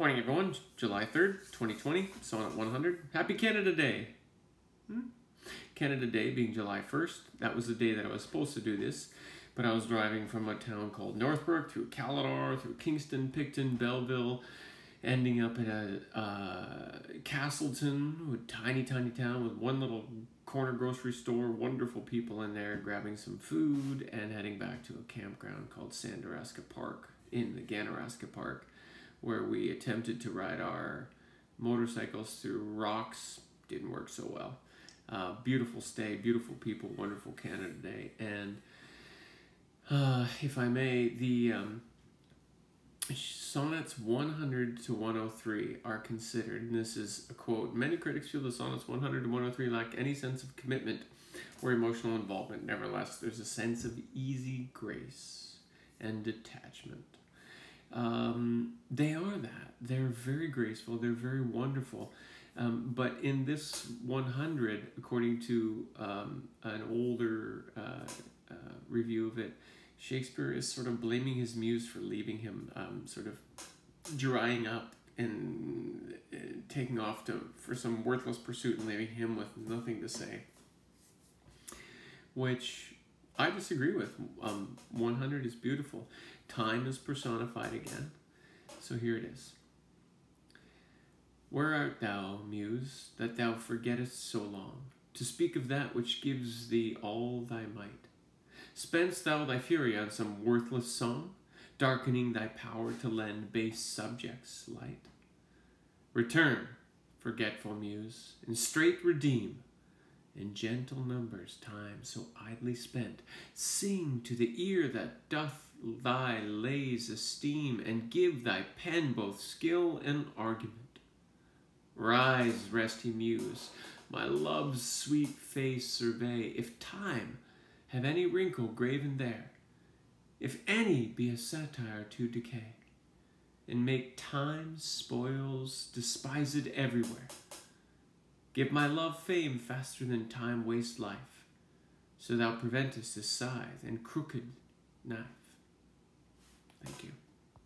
Morning, everyone. July 3rd, 2020, Sonnet 100. Happy Canada Day. Hmm? Canada Day being July 1st. That was the day that I was supposed to do this, but I was driving from a town called Northbrook through Kaladar, through Kingston, Picton, Belleville, ending up at a uh, Castleton, a tiny, tiny town with one little corner grocery store, wonderful people in there, grabbing some food, and heading back to a campground called Sandaraska Park in the Ganaraska Park where we attempted to ride our motorcycles through rocks. Didn't work so well. Uh, beautiful stay, beautiful people, wonderful Canada Day. And uh, if I may, the um, sonnets 100 to 103 are considered, and this is a quote Many critics feel the sonnets 100 to 103 lack any sense of commitment or emotional involvement. Nevertheless, there's a sense of easy grace and detachment. Um, they are that. They're very graceful. They're very wonderful. Um, but in this 100, according to um, an older uh, uh, review of it, Shakespeare is sort of blaming his muse for leaving him, um, sort of drying up and uh, taking off to for some worthless pursuit and leaving him with nothing to say. Which I disagree with. Um, 100 is beautiful. Time is personified again. So here it is. Where art thou, Muse, that thou forgettest so long, to speak of that which gives thee all thy might? Spend'st thou thy fury on some worthless song, darkening thy power to lend base subjects light? Return, forgetful Muse, and straight redeem in gentle numbers time so idly spent. Sing to the ear that doth thy lays esteem, and give thy pen both skill and argument. Rise, resty muse, my love's sweet face survey, if time have any wrinkle graven there, if any be a satire to decay, and make time's spoils despised everywhere. Give my love fame faster than time waste life, so thou preventest a scythe and crooked knife. Thank you.